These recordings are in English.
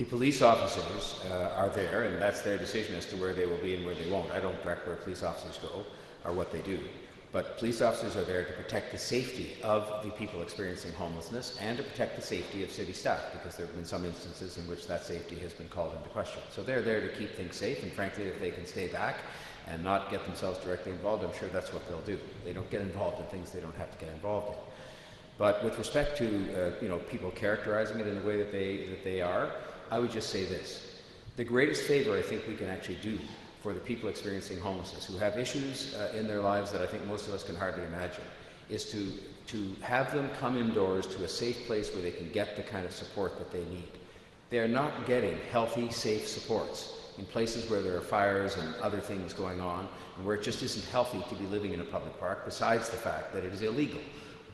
The police officers uh, are there, and that's their decision as to where they will be and where they won't. I don't direct where police officers go or what they do. But police officers are there to protect the safety of the people experiencing homelessness and to protect the safety of city staff because there have been some instances in which that safety has been called into question. So they're there to keep things safe, and frankly, if they can stay back and not get themselves directly involved, I'm sure that's what they'll do. They don't get involved in things they don't have to get involved in. But with respect to uh, you know people characterizing it in the way that they that they are, I would just say this: the greatest favor I think we can actually do for the people experiencing homelessness who have issues uh, in their lives that I think most of us can hardly imagine is to, to have them come indoors to a safe place where they can get the kind of support that they need. They are not getting healthy, safe supports in places where there are fires and other things going on and where it just isn't healthy to be living in a public park, besides the fact that it is illegal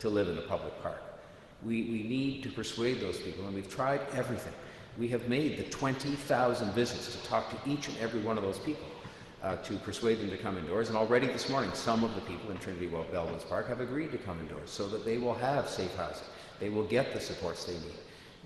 to live in a public park. We, we need to persuade those people, and we've tried everything. We have made the 20,000 visits to talk to each and every one of those people uh, to persuade them to come indoors. And already this morning, some of the people in Trinity Bellwoods Park have agreed to come indoors so that they will have safe housing. They will get the supports they need.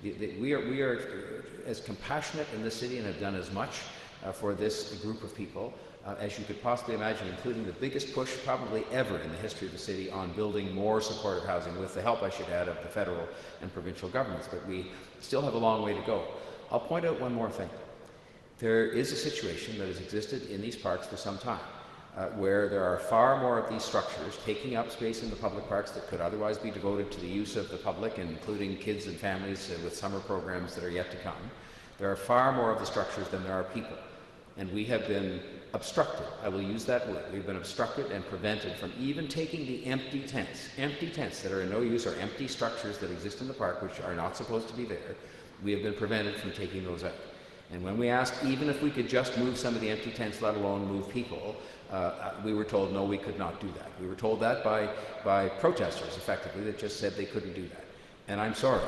The, the, we, are, we are as compassionate in this city and have done as much uh, for this group of people uh, as you could possibly imagine, including the biggest push probably ever in the history of the city on building more supportive housing with the help, I should add, of the federal and provincial governments. But we still have a long way to go. I'll point out one more thing there is a situation that has existed in these parks for some time. Uh, where there are far more of these structures taking up space in the public parks that could otherwise be devoted to the use of the public, including kids and families uh, with summer programs that are yet to come. There are far more of the structures than there are people. And we have been obstructed, I will use that word, we've been obstructed and prevented from even taking the empty tents, empty tents that are in no use or empty structures that exist in the park which are not supposed to be there, we have been prevented from taking those out. And when we asked even if we could just move some of the empty tents, let alone move people, uh, uh, we were told no, we could not do that. We were told that by, by protesters, effectively, that just said they couldn't do that. And I'm sorry.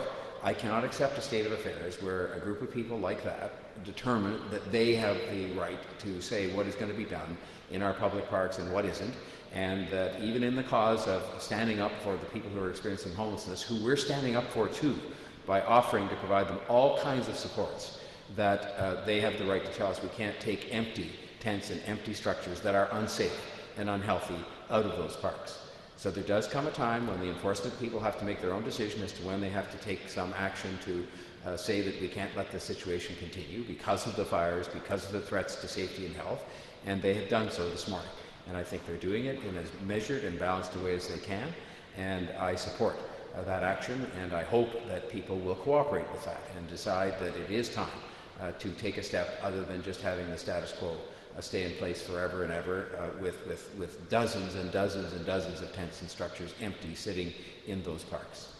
I cannot accept a state of affairs where a group of people like that determine that they have the right to say what is going to be done in our public parks and what isn't, and that even in the cause of standing up for the people who are experiencing homelessness, who we're standing up for too, by offering to provide them all kinds of supports, that uh, they have the right to tell us we can't take empty tents and empty structures that are unsafe and unhealthy out of those parks. So there does come a time when the enforcement people have to make their own decision as to when they have to take some action to uh, say that we can't let this situation continue because of the fires, because of the threats to safety and health, and they have done so this morning. And I think they're doing it in as measured and balanced a way as they can, and I support uh, that action, and I hope that people will cooperate with that and decide that it is time uh, to take a step other than just having the status quo uh, stay in place forever and ever uh, with, with, with dozens and dozens and dozens of tents and structures empty sitting in those parks.